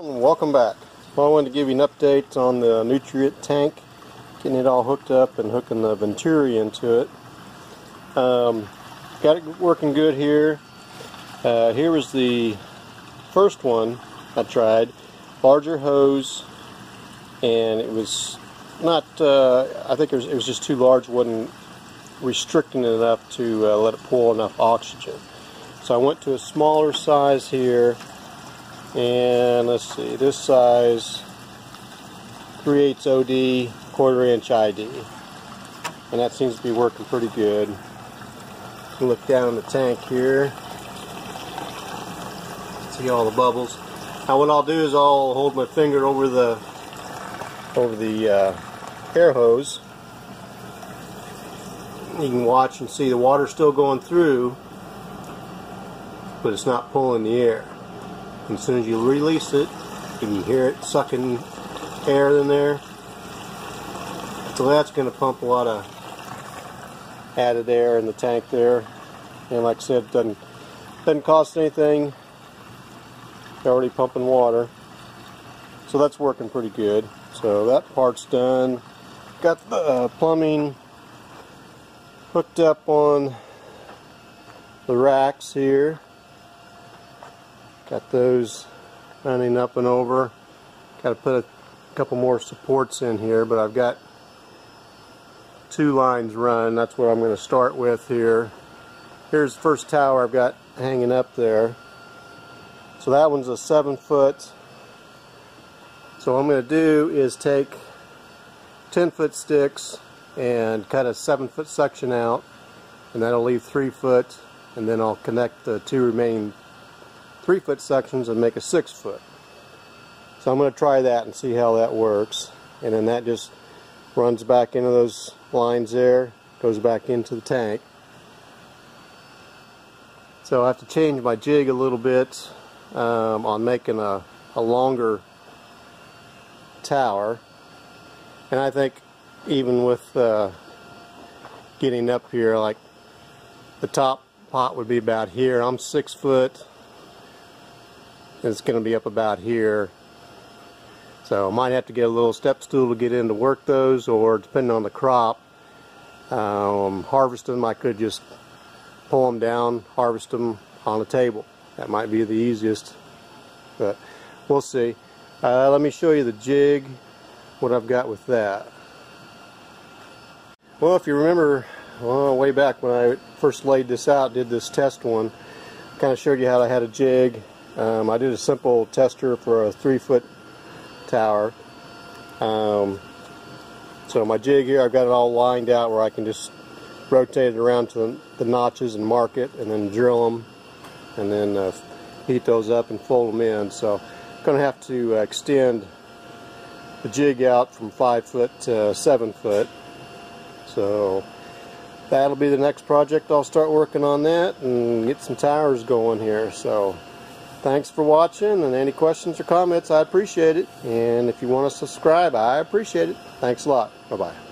Welcome back. Well, I wanted to give you an update on the nutrient tank, getting it all hooked up and hooking the Venturi into it. Um, got it working good here. Uh, here was the first one I tried, larger hose, and it was not, uh, I think it was, it was, just too large, wasn't restricting it enough to uh, let it pull enough oxygen. So I went to a smaller size here and let's see this size creates OD quarter inch ID and that seems to be working pretty good. Look down the tank here. See all the bubbles. Now what I'll do is I'll hold my finger over the over the uh, air hose. You can watch and see the water still going through but it's not pulling the air and as soon as you release it, you can hear it sucking air in there. So that's going to pump a lot of added air in the tank there. And like I said, it doesn't, doesn't cost anything. They're already pumping water. So that's working pretty good. So that part's done. Got the uh, plumbing hooked up on the racks here. Got those running up and over. Got to put a couple more supports in here, but I've got two lines run. That's what I'm going to start with here. Here's the first tower I've got hanging up there. So that one's a seven foot. So what I'm going to do is take 10 foot sticks and cut a seven foot section out and that'll leave three foot and then I'll connect the two remaining three foot sections and make a six foot. So I'm going to try that and see how that works. And then that just runs back into those lines there, goes back into the tank. So I have to change my jig a little bit um, on making a, a longer tower. And I think even with uh, getting up here, like the top pot would be about here. I'm six foot it's going to be up about here. So I might have to get a little step stool to get in to work those or depending on the crop, um, harvest them, I could just pull them down, harvest them on a table. That might be the easiest, but we'll see. Uh, let me show you the jig, what I've got with that. Well, if you remember, well, way back when I first laid this out, did this test one, kind of showed you how I had a jig um, I did a simple tester for a three foot tower. Um, so my jig here, I've got it all lined out where I can just rotate it around to the, notches and mark it and then drill them and then uh, heat those up and fold them in. So I'm going to have to uh, extend the jig out from 5 foot to 7 foot. So that'll be the next project. I'll start working on that and get some towers going here. So thanks for watching and any questions or comments I appreciate it. And if you want to subscribe I appreciate it. Thanks a lot. Bye bye